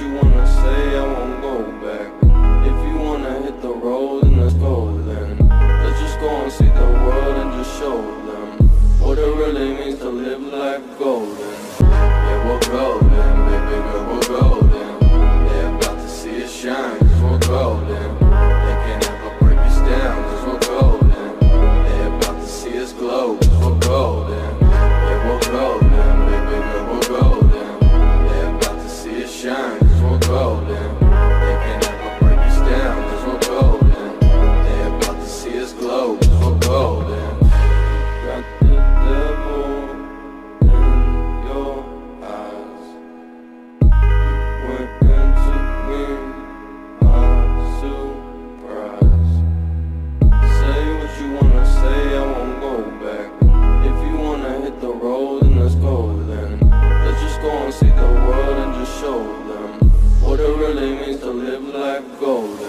you wanna say I won't go back. If you wanna hit the road, then let's go then. Let's just go and see the world and just show them What it really means to live life golden. road. Like gold.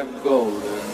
have gold.